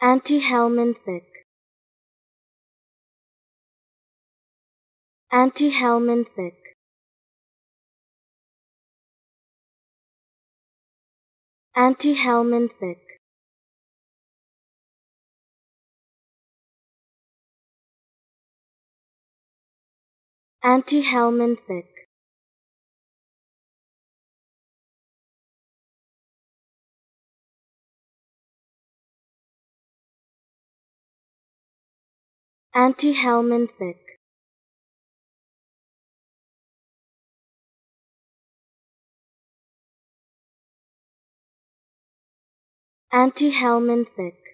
Anti Hellman Thick. Auntie Hellman Thick. Anti Hellman Thick. Auntie Hellman Thick. Auntie Hellman Thick. Auntie Hellman Thick.